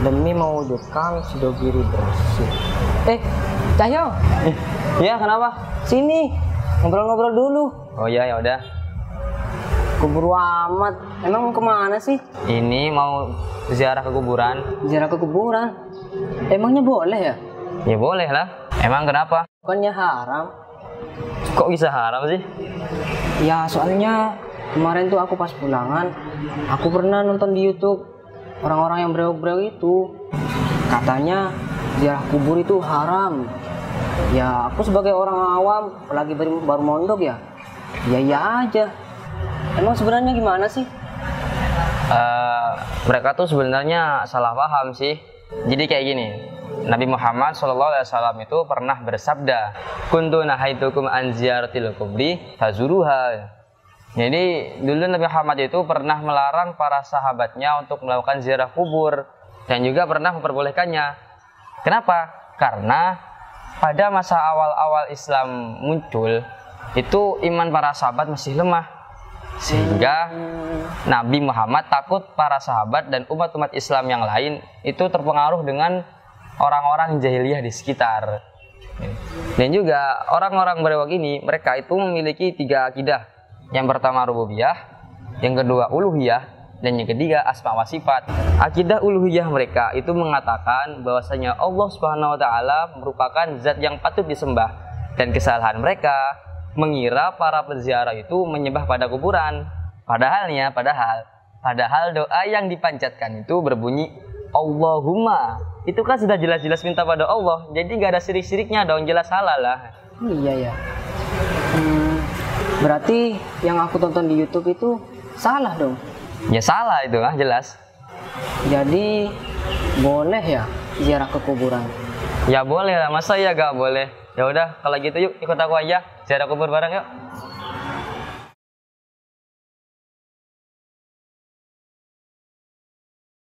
demi mewujudkan Sidogiri bersih. Eh, Cahyo, Iya, kenapa? sini ngobrol-ngobrol dulu. Oh iya, ya udah. Keburu amat. Emang mau ke mana sih? Ini mau ziarah ke kuburan. Ziarah ke kuburan. Emangnya boleh ya? Ya boleh lah. Emang kenapa? Bukannya haram? Kok bisa haram sih? Ya soalnya kemarin tuh aku pas pulangan, aku pernah nonton di YouTube orang-orang yang breok-breok itu. Katanya ziarah kubur itu haram. Ya aku sebagai orang awam, apalagi baru, baru mondok ya, ya ya aja. Emang sebenarnya gimana sih? Eh, mereka tuh sebenarnya salah paham sih. Jadi kayak gini, Nabi Muhammad SAW itu pernah bersabda, "Kuntu nahaitukum an ziyaratil kubri fazuruha." Jadi dulu Nabi Muhammad itu pernah melarang para sahabatnya untuk melakukan ziarah kubur dan juga pernah memperbolehkannya. Kenapa? Karena pada masa awal-awal Islam muncul itu iman para sahabat masih lemah sehingga Nabi Muhammad takut para sahabat dan umat-umat Islam yang lain itu terpengaruh dengan orang-orang jahiliyah di sekitar. Dan juga orang-orang berewak ini mereka itu memiliki tiga akidah. Yang pertama rububiyah, yang kedua uluhiyah, dan yang ketiga asma wa sifat. Akidah uluhiyah mereka itu mengatakan bahwasanya Allah Subhanahu wa taala merupakan zat yang patut disembah dan kesalahan mereka mengira para penziarah itu menyembah pada kuburan. Padahalnya, padahal, padahal doa yang dipanjatkan itu berbunyi Allahumma. Itu kan sudah jelas-jelas minta pada Allah. Jadi nggak ada sirik-siriknya dong, jelas salah lah. Iya ya. Hmm, berarti yang aku tonton di YouTube itu salah dong. Ya salah itu ah, jelas. Jadi boleh ya ziarah ke kuburan. Ya boleh lah, masa ya gak boleh? Ya udah, kalau gitu yuk ikut aku aja ziarah kubur bareng yuk.